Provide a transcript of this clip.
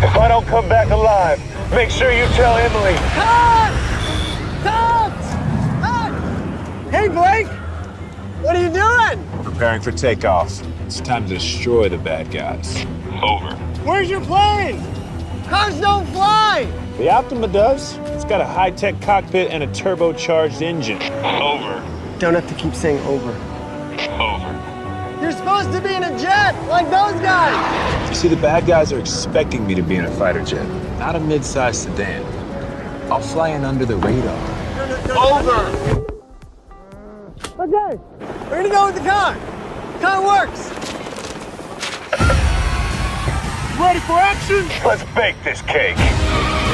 If I don't come back alive, make sure you tell Emily. Cut! Cut! Cut! Hey, Blake! What are you doing? Preparing for takeoff. It's time to destroy the bad guys. Over. Where's your plane? Cars don't fly! The Optima does. It's got a high-tech cockpit and a turbocharged engine. Over. Don't have to keep saying over. Over. You're supposed to be in a jet, like those guys! You see, the bad guys are expecting me to be in a fighter jet, not a mid-sized sedan. I'll fly in under the radar. Over. Okay, we're gonna go with the car. Car works. Ready for action? Let's bake this cake.